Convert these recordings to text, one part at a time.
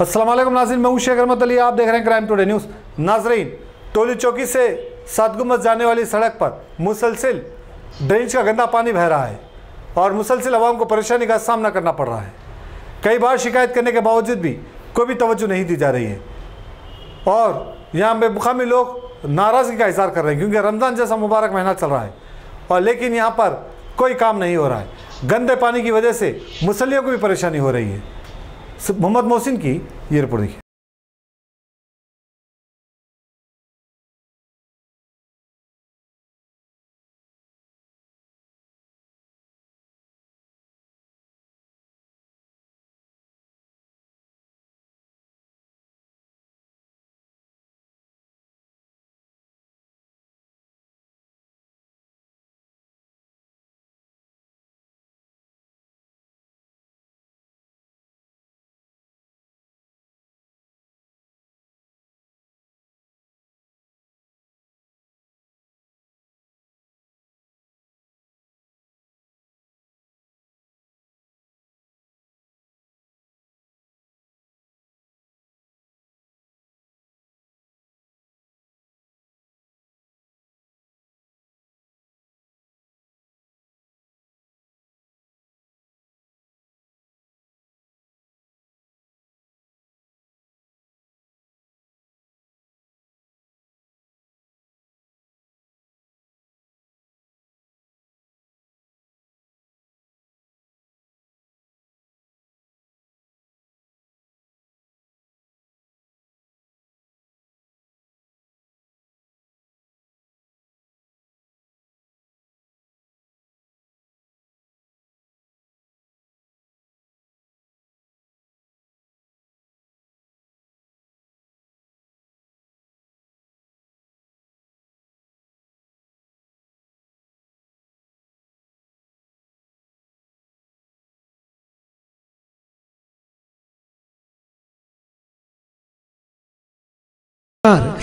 असलम नाजिन मैं शेख अहमद अली, आप देख रहे हैं क्राइम टुडे न्यूज़ नाजरीन, टोली चौकी से सतगुमत जाने वाली सड़क पर मुसलसिल ड्रेंच का गंदा पानी बह रहा है और मुसलसिल आवाम को परेशानी का सामना करना पड़ रहा है। कई बार शिकायत करने के बावजूद भी कोई भी तवज्जो नहीं दी जा रही है। और यहाँ पे मुकामी लोग नाराज़गी का इजहार कर रहे हैं, क्योंकि रमज़ान जैसा मुबारक महीना चल रहा है और लेकिन यहाँ पर कोई काम नहीं हो रहा है। गंदे पानी की वजह से मुसलियों को भी परेशानी हो रही है। मोहम्मद मोहसिन की ये रिपोर्ट देखिए।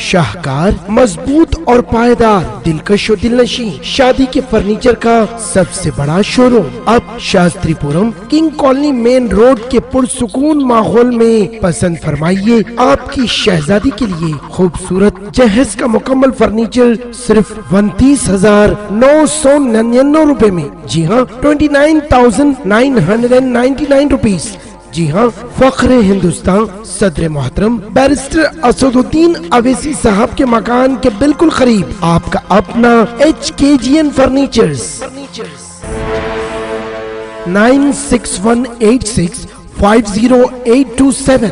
शाहकार, मज़बूत और पायदार, दिलकश और दिलनशी, शादी के फर्नीचर का सबसे बड़ा शोरूम अब Shastripuram King Colony main road के पुरसकून माहौल में पसंद फरमाइए आपकी शहजादी के लिए खूबसूरत जहेज का मुकम्मल फर्नीचर सिर्फ़ उनतीस हज़ार नौ सौ निन्यानवे रूपए में। जी हाँ twenty nine thousand nine hundred and ninety nine rupees जी हाँ फख्र हिंदुस्तान, सदर मोहतरम, बैरिस्टर असदुद्दीन अवेसी साहब के मकान के बिल्कुल करीब आपका अपना H K G N furniture furniture nine six one eight six five zero eight two seven.